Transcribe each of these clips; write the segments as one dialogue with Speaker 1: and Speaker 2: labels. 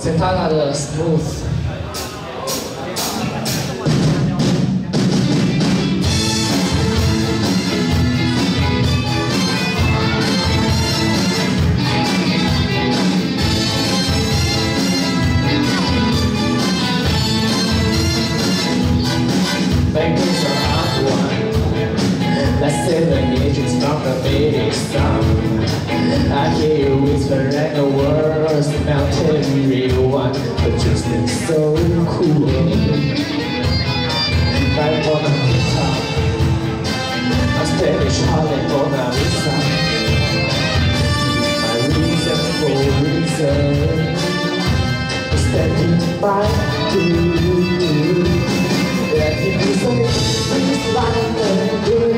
Speaker 1: sentar tá na smooth everyone But just looks so cool. Like Mona Lisa A on the Mona Lisa My reason for reason. Is that you. Let me be something Please like a good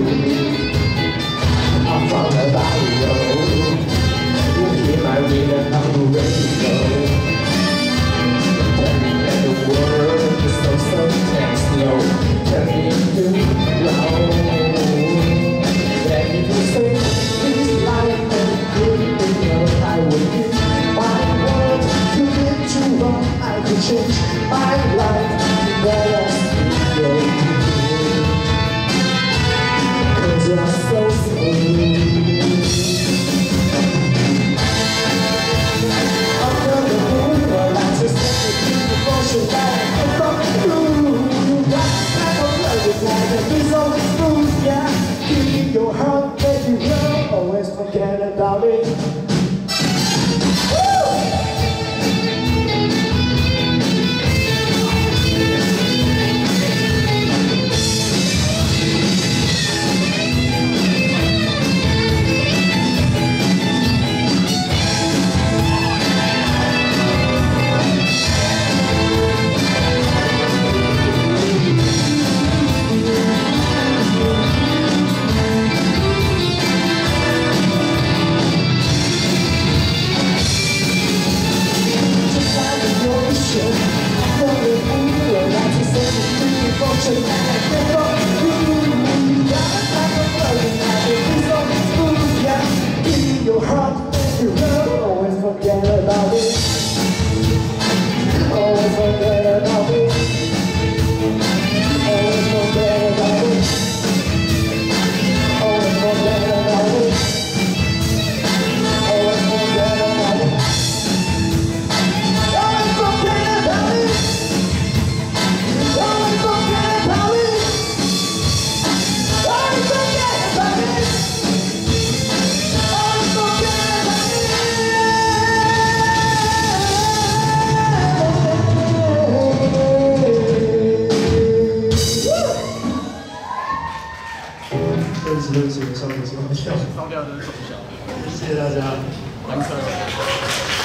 Speaker 1: I'm ready.
Speaker 2: 就是基本上都是掉，忘是。谢谢大家，完成。